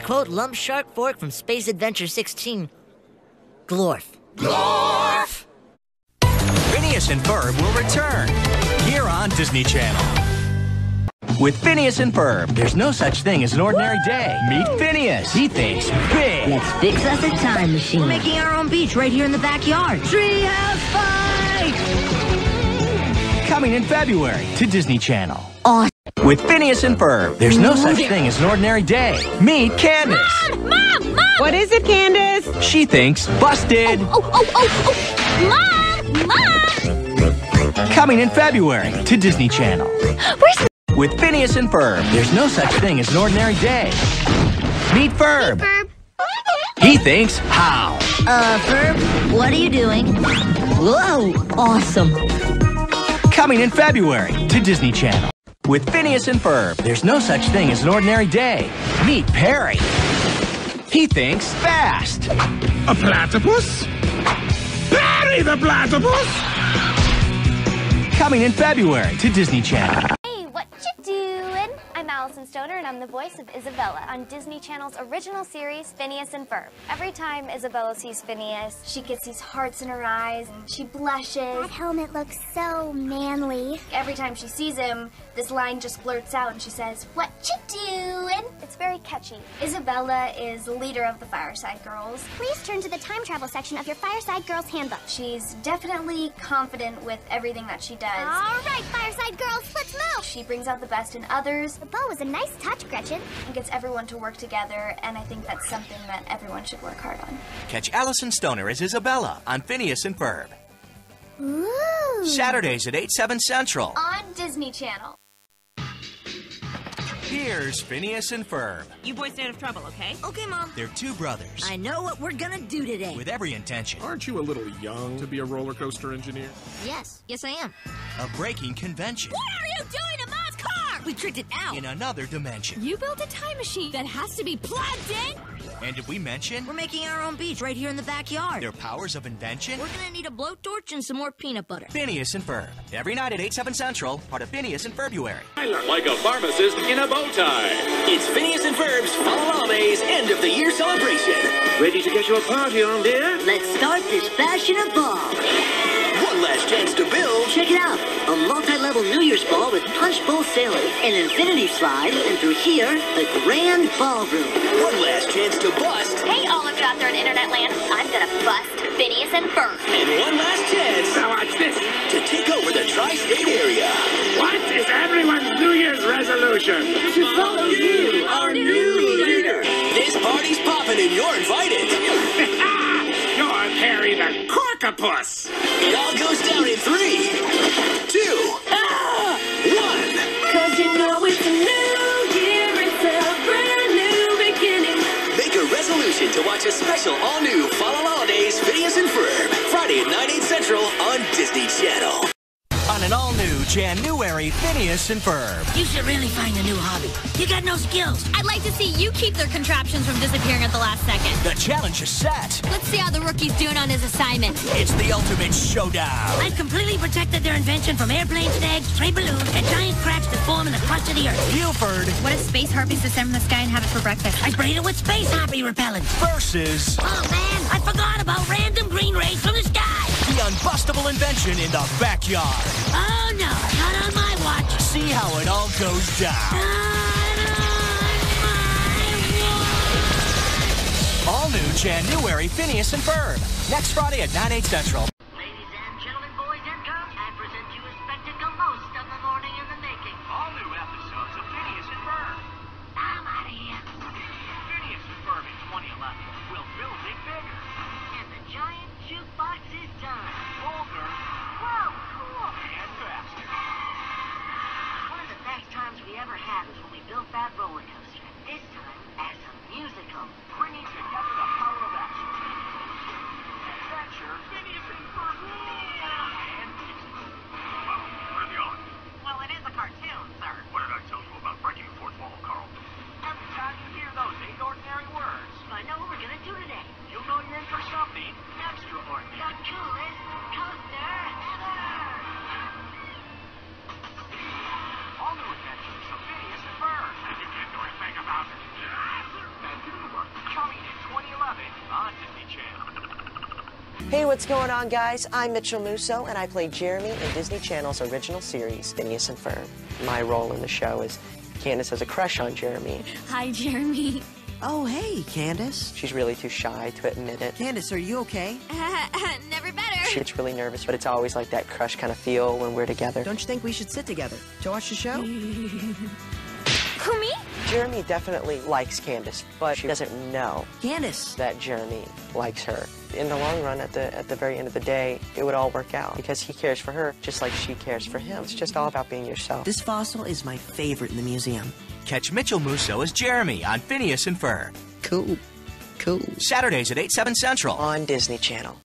To quote Lump Shark Fork from Space Adventure 16, Glorf. Glorf! Phineas and Ferb will return here on Disney Channel. With Phineas and Ferb, there's no such thing as an ordinary day. Meet Phineas. He thinks big. Let's fix us a time machine. We're making our own beach right here in the backyard. Treehouse fight! Coming in February to Disney Channel. Awesome. With Phineas and Ferb, there's no such thing as an ordinary day. Meet Candace. Mom! Mom! Mom! What is it, Candace? She thinks busted. Oh, oh, oh, oh! Mom! Mom! Coming in February to Disney Channel. Where's With Phineas and Ferb, there's no such thing as an ordinary day. Meet Ferb. Ferb? He thinks how. Uh, Ferb, what are you doing? Whoa, awesome. Coming in February to Disney Channel. With Phineas and Ferb, there's no such thing as an ordinary day. Meet Perry. He thinks fast. A platypus? Perry the platypus? Coming in February to Disney Channel. Alyson Stoner and I'm the voice of Isabella on Disney Channel's original series, Phineas and Ferb. Every time Isabella sees Phineas, she gets these hearts in her eyes and she blushes. That helmet looks so manly. Every time she sees him, this line just blurts out and she says, What you doing? It's very catchy. Isabella is the leader of the Fireside Girls. Please turn to the time travel section of your Fireside Girls Handbook. She's definitely confident with everything that she does. All right, Fireside Girls, let's move. She brings out the best in others The bow was a nice touch, Gretchen. and gets everyone to work together, and I think that's something that everyone should work hard on. Catch Alyson Stoner as Isabella on Phineas and Ferb. Ooh. Saturdays at 8, 7 Central. On Disney Channel. Here's Phineas and Ferb. You boys stay out of trouble, okay? Okay, Mom. They're two brothers I know what we're gonna do today. with every intention Aren't you a little young to be a roller coaster engineer? Yes, yes, I am. A breaking convention What are you doing to Mom's car? We tricked it out. in another dimension. You built a time machine that has to be plugged in? And did we mention We're making our own beach right here in the backyard. their powers of invention? We're gonna need a blowtorch and some more peanut butter. Phineas and Ferb. Every night at 8, 7 Central, part of Phineas and Ferbuary. Like a pharmacist in a bow tie. It's Phineas and Ferb's Follow end of the year celebration. Ready to get your party on, dear? Let's start this fashion of ball. One to build. Check it out. A multi-level New Year's ball with punch bowl sailing, an infinity slide, and through here, the grand ballroom. One last chance to bust. Hey, all of you out there in internet land, I'm gonna bust Phineas and Ferb. And one last chance Now watch this. to take over the tri-state area. What is everyone's New Year's resolution? To follow you, our new leader. This party's popping and you're invited. Ah, you're Perry the Corkopus. It all goes down in three, two, one. Cause you know it's a new year, it's a brand new beginning. Make a resolution to watch a special all-new Fall Holidays Phineas and Ferb Friday at 9, 8 Central on Disney Channel. On an all-new January Phineas and Ferb. You should really find a new hobby. You got no skills. I'd like to see you keep their contraptions from disappearing at the last second. The challenge is set. Let's see how the rookie's doing on his assignment. It's the ultimate showdown. I've completely protected their invention from airplanes, eggs, stray balloons, and giant cracks that form in the crust of the earth. Buford What if space harpies descend from the sky and have it for breakfast? I sprayed it with space harpy repellent. versus Oh man, I forgot about random green rays from the sky. The unbustable invention in the backyard. Oh no, not on my watch. See how it all goes down. Not on my watch. All new January Phineas and Ferb. Next Friday at 9, 8 Central. What's going on, guys? I'm Mitchell Musso, and I play Jeremy in Disney Channel's original series, Phineas and Ferb. My role in the show is Candace has a crush on Jeremy. Hi, Jeremy. Oh, hey, Candace. She's really too shy to admit it. Candace, are you okay? Never better. She gets really nervous, but it's always like that crush kind of feel when we're together. Don't you think we should sit together to watch the show? Who, me? Jeremy definitely likes Candace, but she doesn't know Candace. that Jeremy likes her. In the long run, at the at the very end of the day, it would all work out because he cares for her just like she cares for him. It's just all about being yourself. This fossil is my favorite in the museum. Catch Mitchell Musso as Jeremy on Phineas and Ferb. Cool. Cool. Saturdays at 8, 7 Central. On Disney Channel.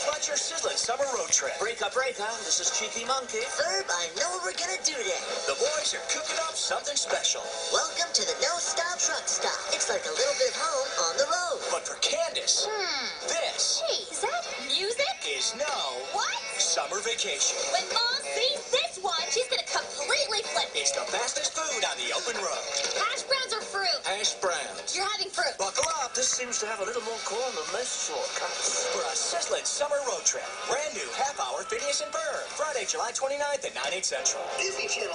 It's your sizzling summer road trip. Break up, break up. This is Cheeky Monkey. Ferb, I know what we're gonna do today. The boys are cooking up something special. Welcome to the No Stop Truck Stop. It's like a little bit of home on the road. But for Candace, hmm. this Hey, is that music? is no What? summer vacation. When Mom sees this one, she's gonna completely flip. It's the fastest food on the open road. Hash browns fruit? Hash browns. You're having fruit. Buckle up. This seems to have a little more corn than most shortcuts. for a sizzling summer road trip. Brand new half hour Phineas and Ferb. Friday, July 29th at 9, 8 central. Disney Channel.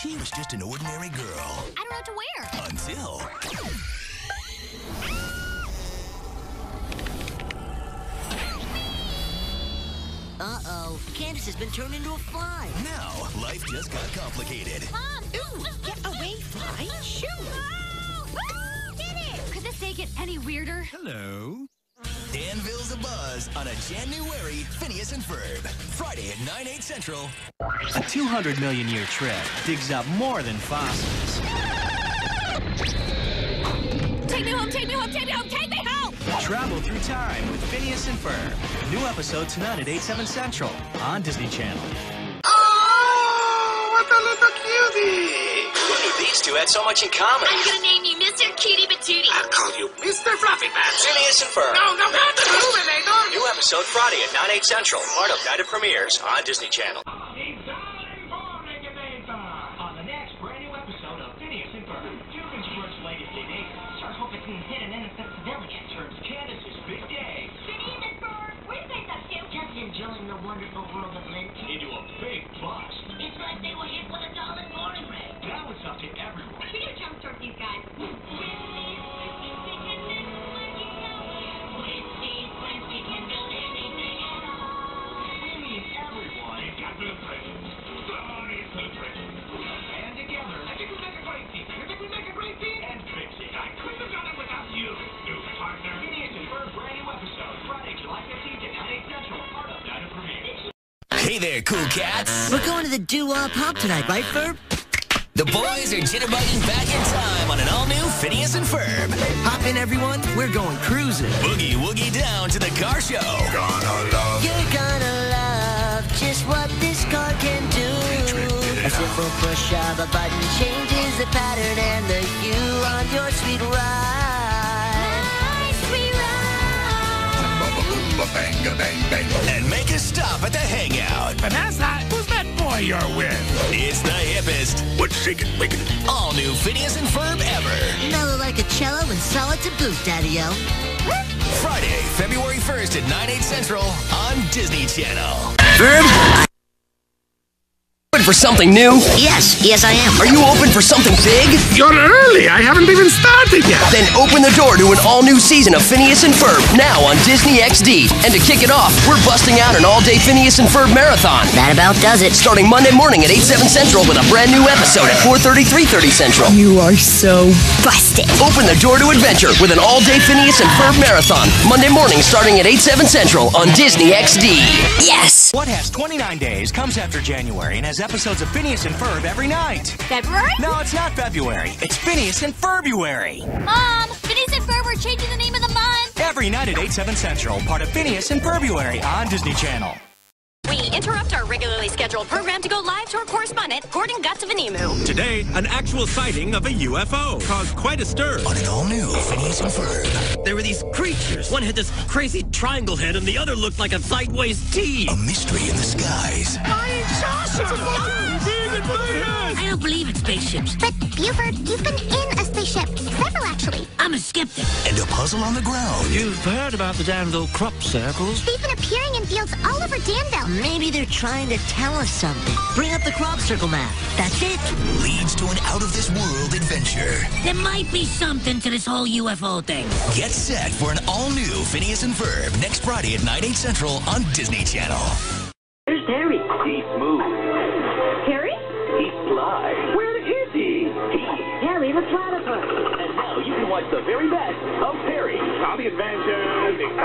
She was just an ordinary girl I don't know what to wear. until Uh-oh. Candace has been turned into a fly. now life just got complicated. Mom! Ooh, get away, oh. Fly. Shoot! Did it! Could this day get any weirder? Hello. Danville's a buzz on a January Phineas and Ferb. Friday at 9, 8 central. A 200 million year trip digs up more than fossils. Take me home, take me home, take me home, take me home! Travel through time with Phineas and Ferb. New episode tonight at 8, 7 central on Disney Channel. Oh, what a little cutie. Who knew these two had so much in common? I'm gonna name you Mr. Cutie Patootie. I'll call you Mr. Fluffy Pants. Phineas and Ferb. No, no, not the Illuminator. New episode Friday at 9, 8 central. Part of Night of Premieres on Disney Channel. There, cool cats. We're going to the doo-wop hop tonight, right, Ferb? The boys are jitterbugging back in time on an all-new Phineas and Ferb. Hop in, everyone. We're going cruising. Boogie woogie down to the car show. You're gonna love just what this car can do. A simple push of a button changes the pattern and the hue on your sweet ride. And make a stop at the hangout. Vanessa, who's that boy you're with? It's the hippest. What's shaking, waking? All new Phineas and Ferb ever. Mellow like a cello and solid to boot, Daddy-O. Friday, February 1st at 9, 8 central on Disney Channel. Verb? Open for something new? Yes, yes I am. Are you open for something big? You're early. I haven't even started yet. Then open the door to an all-new season of Phineas and Ferb now on Disney XD. And to kick it off, we're busting out an all-day Phineas and Ferb marathon. That about does it. Starting Monday morning at 8, 7 central with a brand new episode at 4.30, 3.30 central. You are so busted. Open the door to adventure with an all-day Phineas and Ferb marathon. Monday morning starting at 8, 7 central on Disney XD. Yes. What has 29 days, comes after January, and has episodes of Phineas and Ferb every night. February? No, it's not February. It's Phineas and Ferbuary. Mom, Phineas and Ferb are changing the name of the month. Every night at 8, 7 Central, part of Phineas and Ferbuary on Disney Channel. We interrupt our regularly scheduled program to go live to our correspondent, Gordon Guts of Animu. Today, an actual sighting of a UFO caused quite a stir. On an all-new Phineas and Ferb. There were these creatures. One had this crazy triangle head, and the other looked like a sideways T. A mystery in the skies. Flying I don't believe in spaceships. But Buford, you've been in a spaceship. Several, actually. I'm a skeptic. And a puzzle on the ground. You've heard about the Danville crop circles? They've been appearing in fields all over Danville. Maybe they're trying to tell us something. Bring up the crop circle map. That's it. Leads to an out-of-this-world adventure. There might be something to this whole UFO thing. Get set for an all-new Phineas and Ferb next Friday at 9, 8 central on Disney Channel.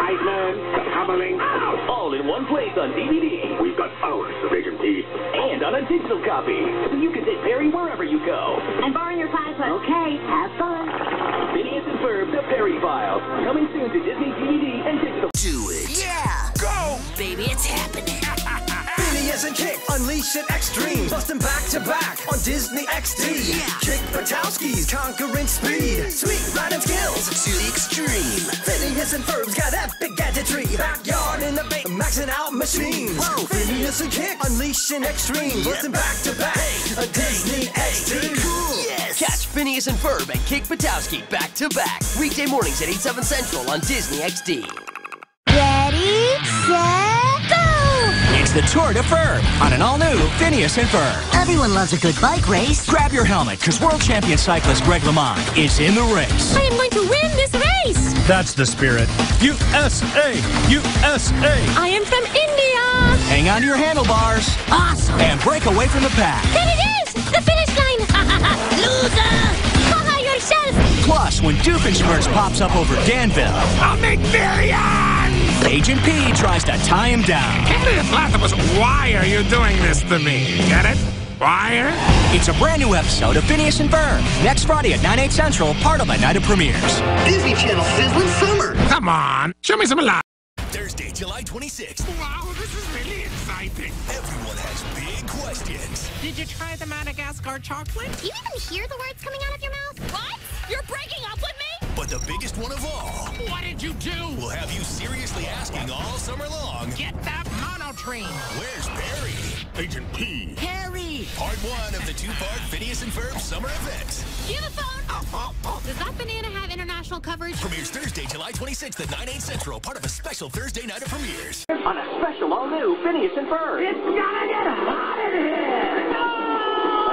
Excitement, the hubbling. All in one place on DVD. We've got hours of Agent P. And on a digital copy. So you can take Perry wherever you go. I'm borrowing your platypus. Okay, have fun. Phineas and Ferb, The Perry Files. Coming soon to Disney DVD and digital. Do it. Yeah. Go! Baby, it's happening. Phineas and Kick, unleash it extreme. Busting back to back on Disney XD. Yeah. Kick Buttowski's conquering speed. Sweet riding skills To the extreme. Phineas and Ferb's got epic gadgetry. Backyard in the bay, maxing out machines. Whoa. Phineas and Kick, unleashing extreme. Busting back to back on Disney XD. Cool. Yes! Catch Phineas and Ferb and Kick Buttowski back to back. Weekday mornings at 8, 7 central on Disney XD. The Tour de Ferb on an all-new Phineas and Ferb. Everyone loves a good bike race. Grab your helmet, because world champion cyclist Greg LeMond is in the race. I am going to win this race. That's the spirit. USA! USA! I am from India. Hang on to your handlebars Awesome. and break away from the pack. There it is, the finish line. Loser. Haha yourself. Plus, when Doofenshmirtz pops up over Danville, I'll make millions! Agent P tries to tie him down. Canada Platypus, why are you doing this to me? Get it? Wire? It's a brand new episode of Phineas and Ferb. Next Friday at 9, 8 central, part of the night of premieres. Disney Channel Sizzling Summer. Come on, show me some love. Thursday, July 26th. Wow, this is really exciting. Everyone has big questions. Did you try the Madagascar chocolate? Do you even hear the words coming out of your mouth? What? You're breaking up with me? But the biggest one of all What did you do? We'll have you seriously asking all summer long, Get that mono train. where's Perry? Agent P. Perry. Part one of the two-part Phineas and Ferb summer event. Do you have a phone? Does that banana have international coverage? Premieres Thursday, July 26th at 9, 8 central, part of a special Thursday night of premieres. On a special all-new Phineas and Ferb. It's gonna get hot in here.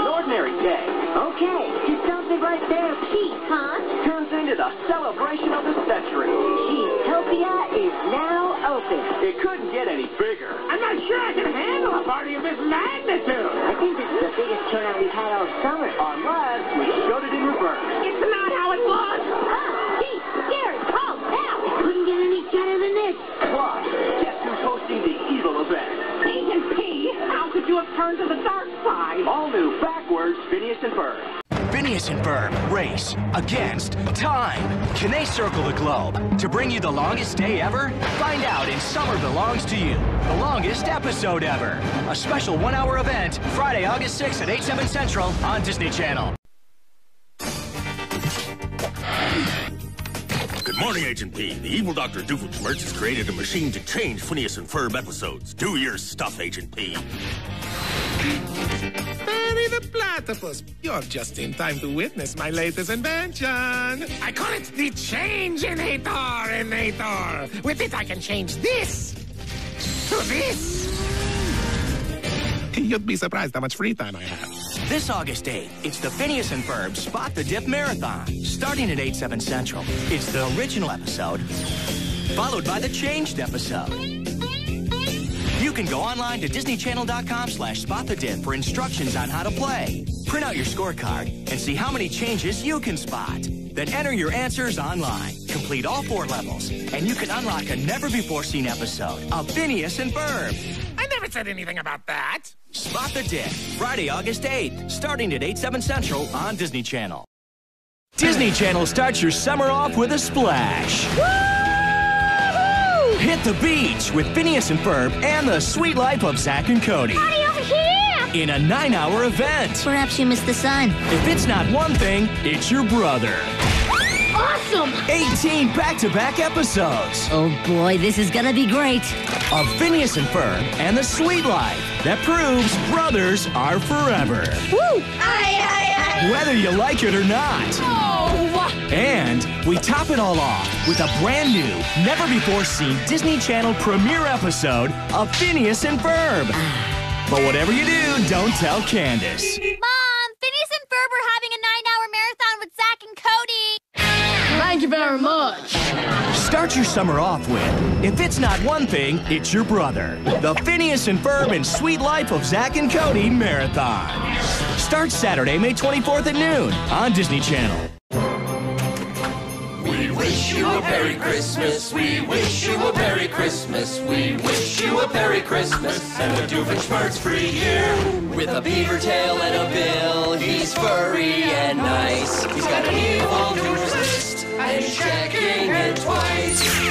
An ordinary day Okay, just something right there, Pete, huh? turns into the celebration of the century. Cheetopia is now open. It couldn't get any bigger. I'm not sure I can handle a party of this magnitude. I think this is the biggest turnout we've had all summer. Unless we showed it in reverse. It's not how it was. Ah, Pete, Gary, Paul, now. Couldn't get any better than this. Plus, guess who's hosting the evil event? Agent P, how could you have turned to the dark side? All new backwards Phineas and Ferb. Phineas and Ferb race against time. Can they circle the globe to bring you the longest day ever? Find out in Summer Belongs to You, the longest episode ever. A special one-hour event, Friday, August 6th at 8, 7 Central on Disney Channel. Morning, Agent P. The evil Dr. Doofenshmirtz has created a machine to change Phineas and Ferb episodes. Do your stuff, Agent P. Perry the Platypus, you're just in time to witness my latest invention. I call it the Change-inator, Inator. With it, I can change this to this. You'd be surprised how much free time I have. This August 8th, it's the Phineas and Ferb Spot the Dip Marathon, starting at 8, 7 Central. It's the original episode, followed by the changed episode. You can go online to disneychannel.com slash spot the dip for instructions on how to play. Print out your scorecard and see how many changes you can spot. Then enter your answers online. Complete all four levels, and you can unlock a never-before-seen episode of Phineas and Ferb. I never said anything about that. Spot the Dick, Friday, August 8th, starting at 8, 7 Central on Disney Channel. Disney Channel starts your summer off with a splash. Hit the beach with Phineas and Ferb and the sweet life of Zack and Cody. Party over here! In a nine hour event. Perhaps you missed the sun. If it's not one thing, it's your brother. Awesome! 18 back to back episodes. Oh boy, this is gonna be great. Of Phineas and Ferb and the sweet life that proves brothers are forever. Woo! Aye, aye, aye! Whether you like it or not. Oh! And we top it all off with a brand new, never before seen Disney Channel premiere episode of Phineas and Ferb. Ah. but whatever you do, don't tell Candace. Mom, Phineas and Ferb are having a nine-hour marathon with Zack and Cody. Thank you very much. Start your summer off with If It's Not One Thing, It's Your Brother. The Phineas and Ferb and Sweet Life of Zack and Cody Marathon. Starts Saturday, May 24th at noon on Disney Channel. We wish you a Merry Christmas. We wish you a Merry Christmas. We wish you a Merry Christmas and a Doofenshmirtz free year. With a beaver tail and a bill, he's furry and nice. He's got an evil to resist and he's checking it twice.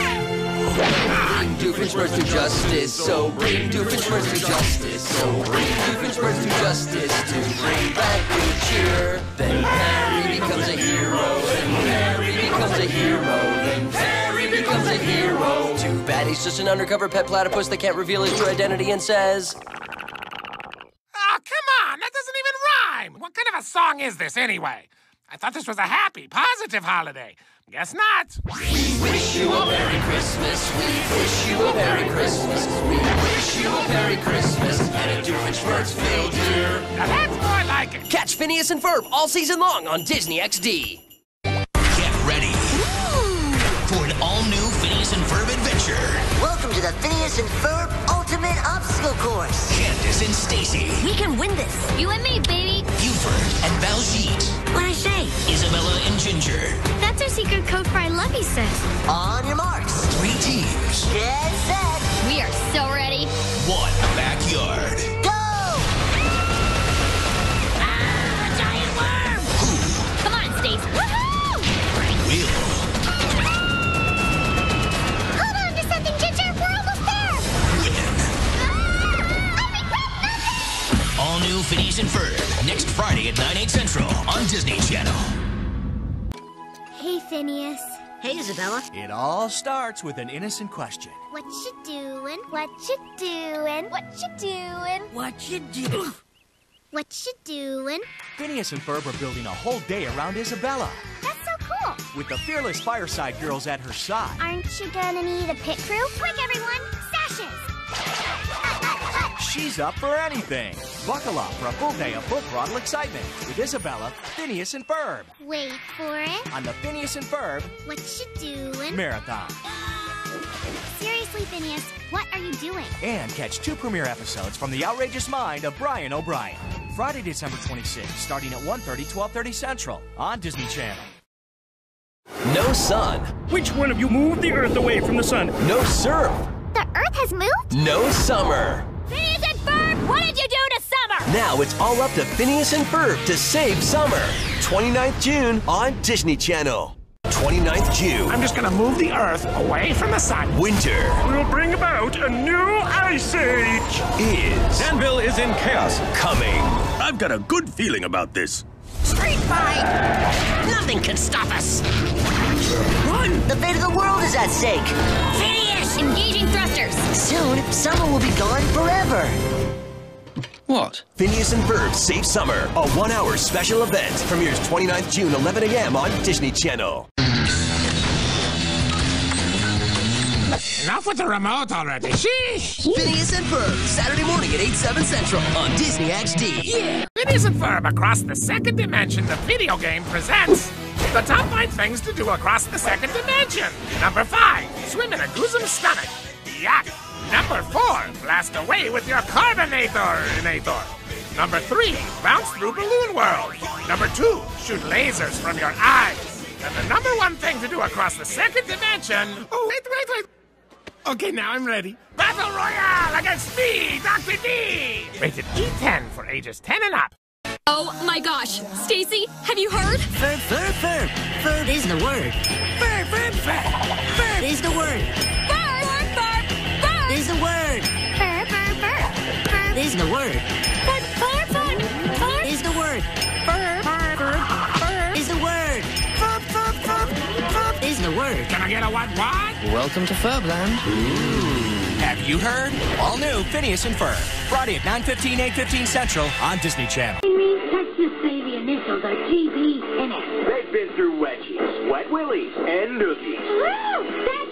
Bring Doofenshmirtz to justice, so bring Doofenshmirtz to justice, so bring Doofenshmirtz to justice to bring back good cheer. Then Perry becomes a hero, then Perry becomes a hero, then Perry becomes a hero. Too bad he's just an undercover pet platypus that can't reveal his true identity and says, Oh, come on, that doesn't even rhyme. What kind of a song is this anyway? I thought this was a happy, positive holiday. Guess not. We wish you a Merry Christmas. We wish you a Merry Christmas. We wish you a Merry Christmas and a Doofenshmirtz filled year. Now that's more like it. Catch Phineas and Ferb all season long on Disney XD. Get ready for an all-new to the Phineas and Ferb Ultimate Obstacle Course. Candace and Stacy, We can win this. You and me, baby. Buford and Baljeet, What'd I say? Isabella and Ginger. That's our secret code for I love you, sis. On your marks. Three teams, Get set. We are so ready. one backyard. New Phineas and Ferb next Friday at 9 8 Central on Disney Channel. Hey, Phineas. Hey, Isabella. It all starts with an innocent question. What you doing? What you doing? What you doing? What you do? What you doing? Phineas and Ferb are building a whole day around Isabella, That's so cool. with the fearless fireside girls at her side. Aren't you gonna need a pit crew? Quick, everyone! Sashes! She's up for anything. Buckle up for a full day of full throttle excitement with Isabella, Phineas and Ferb Wait for it. on the Phineas and Ferb What you doing? Marathon. Seriously, Phineas, what are you doing? And catch two premiere episodes from The Outrageous Mind of Brian O'Brien. Friday, December 26th, starting at 1.30, 12.30 Central on Disney Channel. No sun. Which one of you moved the Earth away from the sun? No surf. The Earth has moved? No summer. Phineas and Ferb, what did you do to summer? Now it's all up to Phineas and Ferb to save summer. 29th June on Disney Channel. 29th June. I'm just gonna move the Earth away from the sun. Winter We'll bring about a new ice age. is Danville is in chaos. coming. I've got a good feeling about this. Street fight! Nothing can stop us. Run! The fate of the world is at stake. Phineas, engaging thrusters. Soon, summer will be gone forever. What? Phineas and Ferb Save Summer, a one-hour special event. Premieres 29th June, 11 a.m. on Disney Channel. Enough with the remote already. Sheesh! Phineas and Ferb, Saturday morning at 8, 7 Central on Disney XD. Yeah! Phineas and Ferb Across the Second Dimension, the video game presents the top five things to do across the second dimension. Number five, swim in a Goozim stomach. Yuck. Number four, blast away with your Carbonator. Nator. Number three, bounce through Balloon World. Number two, shoot lasers from your eyes. And the number one thing to do across the second dimension. Oh, wait, wait, wait. Okay, now I'm ready. Battle Royale against me, Dr. D! Rated E10 for ages 10 and up. Oh my gosh. Stacy, have you heard? Ferb, ferb, ferb. Ferb is the word. Ferb, ferb, ferb. Ferb is the word. Word. Burr, burr, burr. Burr, Is the word. burr, burr, burr, burr. Is the word. Burr, burr, burr. Is the word. Ferb, ferb, ferb. Ferb is the word. Can I get a what what? Welcome to Furbland. Have you heard? All new Phineas and Ferb. Friday at 9.15, 8.15 Central on Disney Channel. Let's just say the initials are GB in it. They've been through wedgies, wet willies, and noogies. Wow, that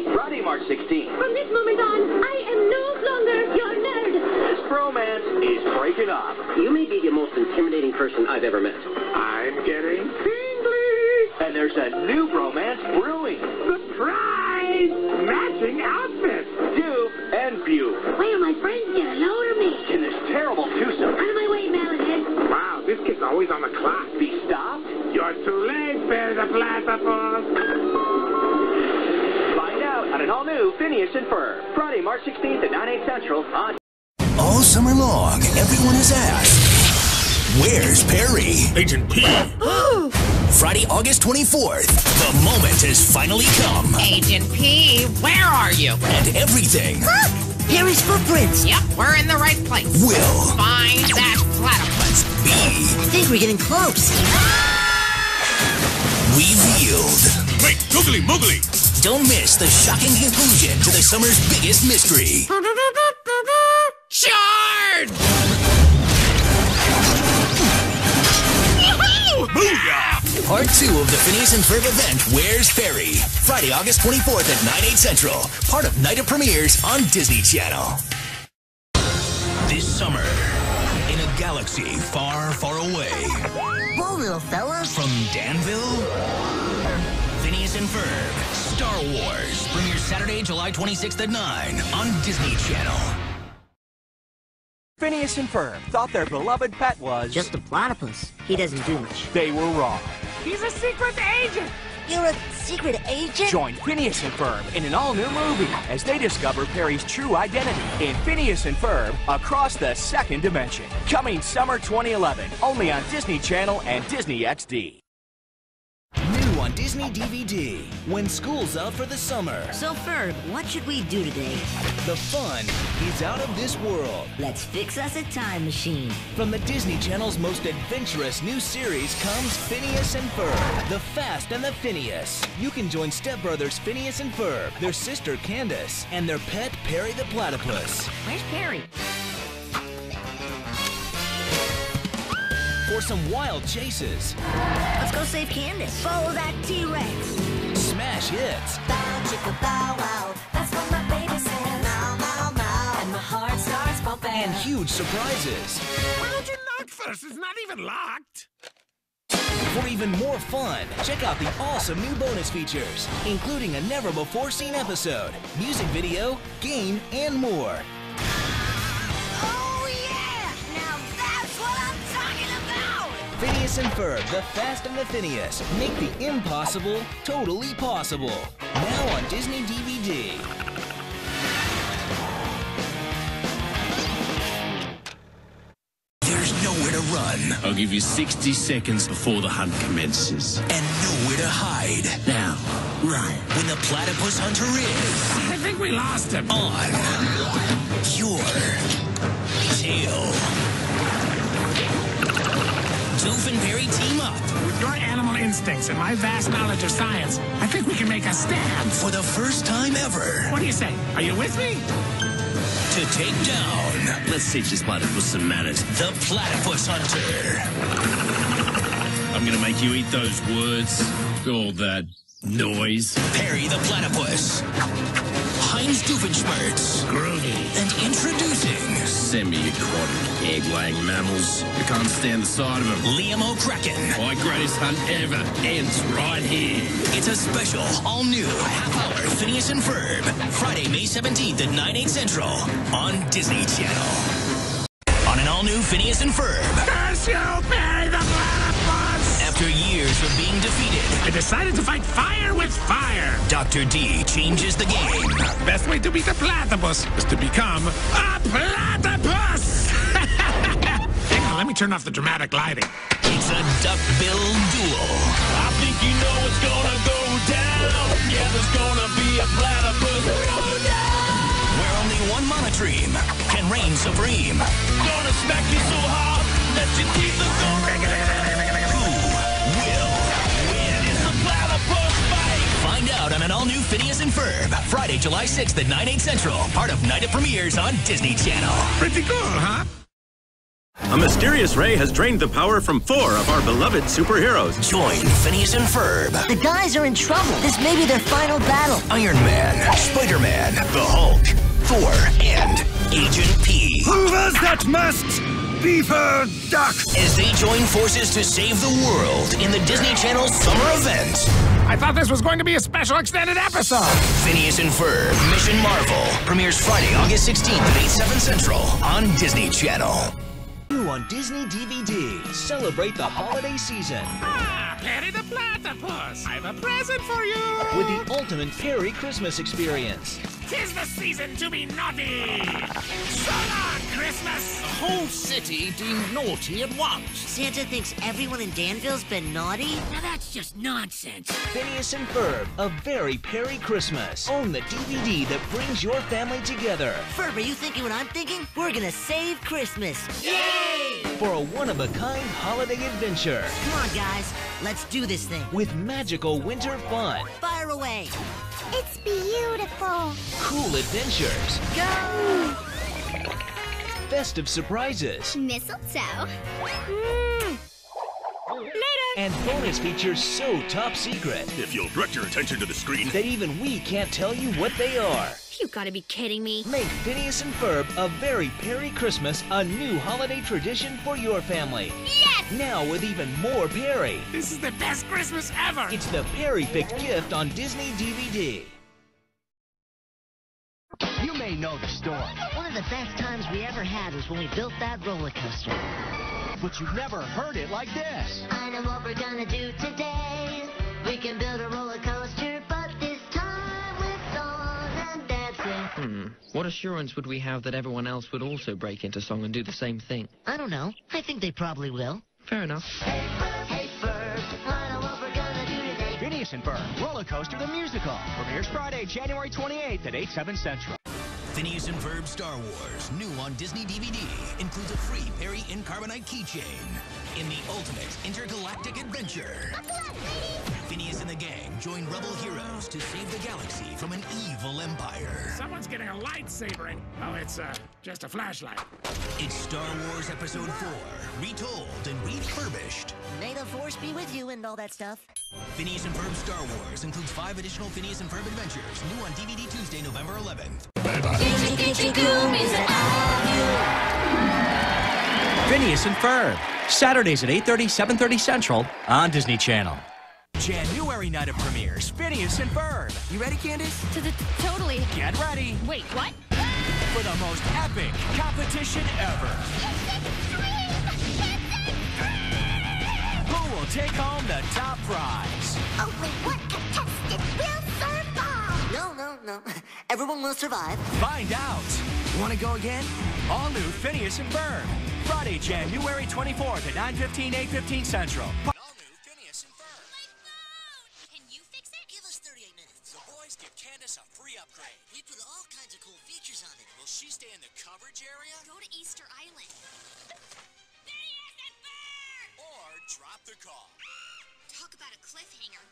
is! Friday, March 16th. From this moment on, I am no longer your nerd. This bromance is breaking up. You may be the most intimidating person I've ever met. I'm getting tingly. And there's a new bromance brewing. Surprise! Matching outfits. Dupe and Bupe. Wait are my friends get a load me. In this terrible twosome. Out of my way, Malahide. Wow, this kid's always on the clock. Be stopped? You're too late, Perry the Platypus. Find out on an all-new Phineas and Ferb. Friday, March 16th at 9, 8 Central on All summer long, everyone has asked, Where's Perry? Agent P. Friday, August 24th, the moment has finally come. Agent P, where are you? And everything Perry's footprints. Yep, we're in the right place. will Find that platypus. be I think we're getting close. revealed. Wait, Googly Moogly. Don't miss the shocking conclusion to the summer's biggest mystery. Charge! Booyah! Part two of the Phineas and Ferb event, Where's Perry? Friday, August 24th at 9, 8 Central. Part of Night of Premieres on Disney Channel. This summer, in a galaxy far, far away, Whoa, little fella. from Danville, Phineas and Ferb, Star Wars, premieres Saturday, July 26th at 9 on Disney Channel. Phineas and Ferb thought their beloved pet was... Just a platypus. He doesn't do much. They were wrong. He's a secret agent. You're a secret agent? Join Phineas and Ferb in an all-new movie as they discover Perry's true identity in Phineas and Ferb Across the Second Dimension. Coming summer 2011, only on Disney Channel and Disney XD. Disney DVD. When school's out for the summer, So, Ferb, what should we do today? the fun is out of this world. Let's fix us a time machine. From the Disney Channel's most adventurous new series comes Phineas and Ferb, The Fast and the Phineas. You can join stepbrothers Phineas and Ferb, their sister Candace, and their pet Perry the Platypus. Where's Perry? For some wild chases, Let's go save Candace. Follow that T-Rex. smash hits, Bow, chicka, bow, wow. That's what my baby says. Meow, meow, meow. And my heart starts pumping. and huge surprises. Why don't you knock first? It's not even locked. For even more fun, check out the awesome new bonus features, including a never before seen episode, music video, game, and more. Phineas and Ferb, The Fast and the Phineas, make the impossible totally possible. Now on Disney DVD. There's nowhere to run I'll give you 60 seconds before the hunt commences. and nowhere to hide Now, run. when the platypus hunter is I think we lost him. on your tail. Doof and Perry team up With your animal instincts and my vast knowledge of science, I think we can make a stand. for the first time ever What do you say? Are you with me? to take down Let's teach this platypus some manners. the platypus hunter. I'm gonna make you eat those words. All that noise. Perry the platypus. Heinz Doofenshmirtz. Groovy. And introducing Semi-aquatic egg-laying mammals. You can't stand the sight of them. Liam O'Kraken. My greatest hunt ever ends right here. It's a special, all new, half hour Phineas and Ferb. Friday, May 17th at 9, 8 Central on Disney Channel. On an all new Phineas and Ferb. Curse you, Perry the Platypus! After years of being defeated, I decided to fight fire with fire. Dr. D changes the game. Best way to beat a platypus is to become a platypus. Hang on, let me turn off the dramatic lighting. It's a duck-bill duel. I think you know what's gonna go down. Yeah, there's gonna be a platypus. Where only one monotreme can reign supreme. Gonna smack you so hard that your teeth are gonna on all-new Phineas and Ferb, Friday, July 6th at 9, 8 central. Part of Night of Premieres on Disney Channel. Pretty cool, huh? A mysterious ray has drained the power from four of our beloved superheroes. Join Phineas and Ferb, The guys are in trouble. This may be their final battle. Iron Man, Spider-Man, the Hulk, Thor, and Agent P. Who was that masked beaver duck? As they join forces to save the world in the Disney Channel summer event. I thought this was going to be a special extended episode. Phineas and Ferb, Mission Marvel, premieres Friday, August 16th at 8, 7 central on Disney Channel. New on Disney DVD. Celebrate the holiday season Ah, Perry the platypus. I have a present for you. with the ultimate Perry Christmas experience. Tis the season to be naughty. So long, Christmas. The whole city deemed naughty at once. Santa thinks everyone in Danville's been naughty? Now that's just nonsense. Phineas and Ferb, a very Perry Christmas. Own the DVD that brings your family together Ferb, are you thinking what I'm thinking? We're gonna save Christmas. Yay! For a one-of-a-kind holiday adventure Come on, guys. Let's do this thing. with magical winter fun, Fire away. It's beautiful. cool adventures, Go. festive surprises, Mistletoe. Hmm. And bonus features so top secret If you'll direct your attention to the screen. that even we can't tell you what they are. You gotta be kidding me. Make Phineas and Ferb a very Perry Christmas a new holiday tradition for your family. Yes! Now with even more Perry. This is the best Christmas ever. It's the Perry picked gift on Disney DVD. You may know the story, One of the best times we ever had was when we built that roller coaster. But you've never heard it like this. I know what we're gonna do today. We can build a roller coaster, but this time with song and dancing. Hmm. What assurance would we have that everyone else would also break into song and do the same thing? I don't know. I think they probably will. Fair enough. Hey, Ferb, I know what we're gonna do today. Phineas and Ferb, Roller Coaster the Musical. Premieres Friday, January 28th at 8, 7 Central. Phineas and Ferb Star Wars, new on Disney DVD, includes a free Perry in Carbonite keychain in the ultimate intergalactic adventure. Phineas and the gang join rebel heroes to save the galaxy from an evil empire. Someone's getting a lightsaber. in- Oh, it's uh, just a flashlight. It's Star Wars Episode 4, retold and refurbished. May the force be with you and all that stuff. Phineas and Ferb Star Wars includes five additional Phineas and Ferb adventures, new on DVD Tuesday, November 11th. Phineas and Ferb. Saturdays at 8.30, 7.30 Central on Disney Channel. January night of premieres, Phineas and Ferb. You ready, Candace? To the totally. Get ready Wait, what? for the most epic competition ever. Who will take home the top prize? Oh, Only one contestant will survive. No, no, no. Everyone will survive. Find out. Want to go again? All new Phineas and Ferb. Friday, January 24th at 9.15, 8.15 Central. Oh Can you fix it? Give us 38 minutes. The boys give Candace a free upgrade. We put all kinds of cool features on it. Will she stay in the coverage area Go to Easter Island. Phineas and Ferb! Or drop the call? Talk about a cliffhanger.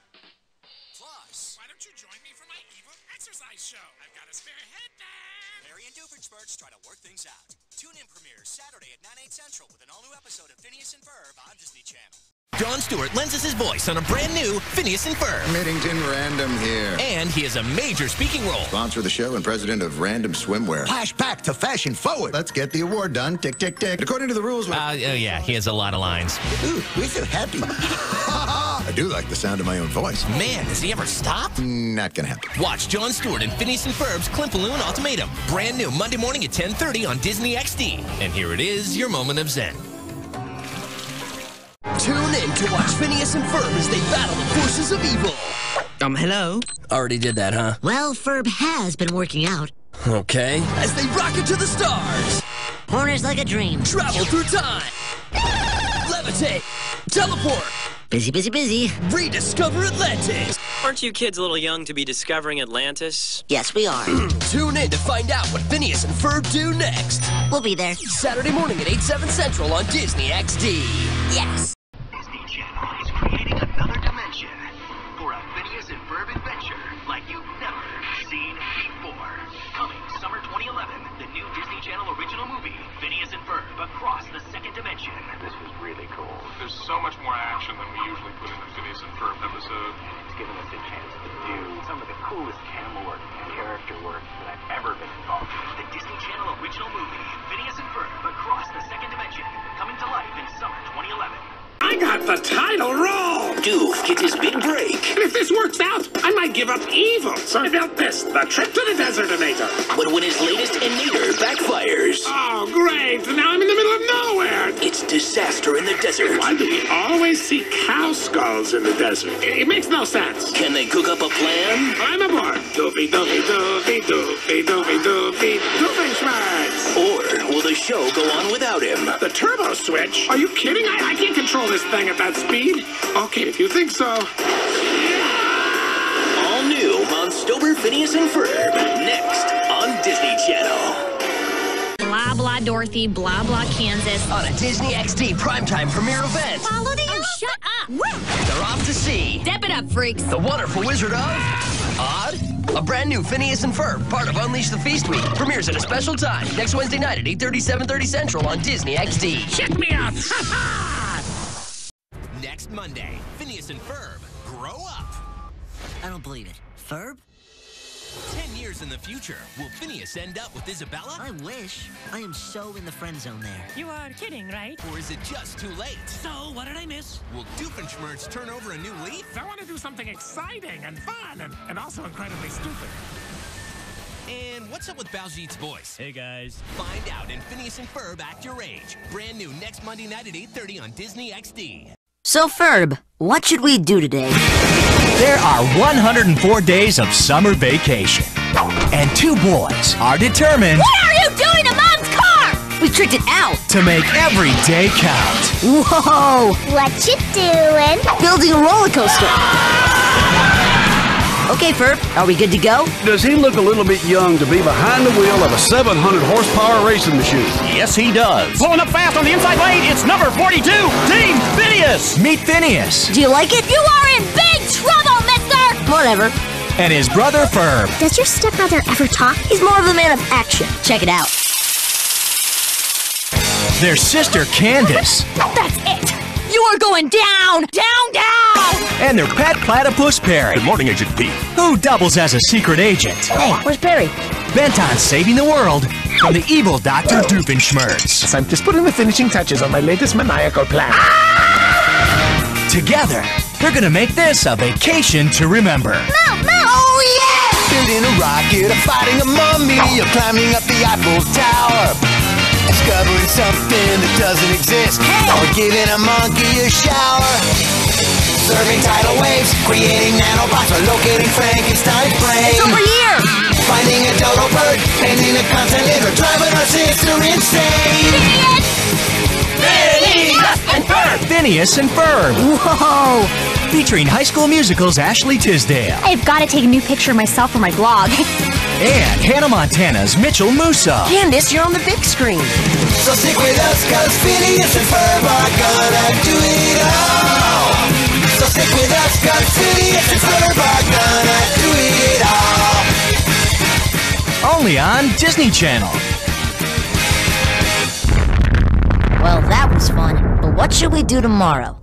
Plus, Why don't you join me for my evil exercise show? I've got a spare headband. Perry and Doofenshmirtz try to work things out. Tune in premieres Saturday at 9, 8 central with an all-new episode of Phineas and Ferb on Disney Channel. Jon Stewart lends us his voice on a brand new Phineas and Ferb. Middington Random here. And he has a major speaking role. Sponsor of the show and president of Random Swimwear. Flash back to fashion forward. Let's get the award done. Tick, tick, tick. According to the rules. Uh, oh yeah, he has a lot of lines. Ooh, we're so happy. I do like the sound of my own voice. Man, does he ever stop? Not gonna happen. Watch Jon Stewart and Phineas and Ferb's Klimpaloon Ultimatum. Brand new Monday morning at 10.30 on Disney XD. And here it is, your moment of zen. Tune in to watch Phineas and Ferb as they battle the forces of evil. Um, hello? Already did that, huh? Well, Ferb has been working out. Okay. As they rocket to the stars. Corners like a dream. Travel through time. Levitate. Teleport. Busy, busy, busy. Rediscover Atlantis. Aren't you kids a little young to be discovering Atlantis? Yes, we are. Hmm, tune in to find out what Phineas and Ferb do next. We'll be there. Saturday morning at 8, 7 central on Disney XD. Yes. Give up evil. So I built this, the trip to the Desertinator. But when his latest Inator backfires, Oh, great! Now I'm in the middle of nowhere! it's disaster in the desert. Why do we always see cow skulls in the desert? It, it makes no sense. Can they cook up a plan? I'm aboard. Doofy, doofy, doofy, doofy, doofy, doofy, doofenshmirtz. Or will the show go on without him? The turbo switch? Are you kidding? I, I can't control this thing at that speed. Okay, if you think so. All Phineas and Ferb, next on Disney Channel. Blah blah Dorothy, blah blah Kansas. On a Disney XD primetime premiere event. Follow the oh, shut up! They're off to see Step it up, freaks. The Wonderful Wizard of Odd. A brand new Phineas and Ferb, part of Unleash the Feast Week. Premieres at a special time next Wednesday night at 8:30, 7:30 Central on Disney XD. Check me out! Ha ha! Next Monday, Phineas and Ferb grow up. I don't believe it. Ferb? Ten years in the future, will Phineas end up with Isabella? I wish. I am so in the friend zone there. You are kidding, right? Or is it just too late? So, what did I miss? Will Doofenshmirtz turn over a new leaf? I want to do something exciting and fun and, and also incredibly stupid. And what's up with Baljeet's voice? Hey guys. Find out in Phineas and Ferb Act Your Age. Brand new next Monday night at 8.30 on Disney XD. So, Ferb, what should we do today? There are 104 days of summer vacation. And two boys are determined What are you doing to Mom's car? We tricked it out. to make every day count. Whoa! What you doing? Building a roller coaster. Okay, Ferb, are we good to go? Does he look a little bit young to be behind the wheel of a 700 horsepower racing machine? Yes, he does. Pulling up fast on the inside lane, it's number 42, Team Phineas! Meet Phineas Do you like it? You are in big trouble, mister! Whatever. and his brother Ferb. Does your stepbrother ever talk? He's more of a man of action. Check it out. Their sister Candace. That's it! You are going down, down, down! And their pet platypus Perry. Good morning, Agent P. Who doubles as a secret agent. Hey, where's Perry? Bent on saving the world from the evil Dr. Doofenshmirtz. I'm just putting the finishing touches on my latest maniacal plan. Together, they're gonna make this a vacation to remember. Move, move! Oh, yeah! Building a rocket, or fighting a mummy, or climbing up the Eiffel Tower. Discovering something that doesn't exist, or giving a monkey a shower. Serving tidal waves, creating nanobots, or locating Frankenstein's brain. It's over here! Finding a dodo bird, painting a continent, or driving our sister insane. Phineas and Ferb! Phineas and Ferb. Whoa! Featuring High School Musical's Ashley Tisdale I've got to take a new picture of myself for my blog. and Hannah Montana's Mitchell Musso. Candace, you're on the big screen. So stick with us, cause Phineas and Ferb are gonna do it all. So stick with us, cause Phineas and Ferb are gonna do it all. Only on Disney Channel. Well, that was fun. But what should we do tomorrow?